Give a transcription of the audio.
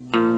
you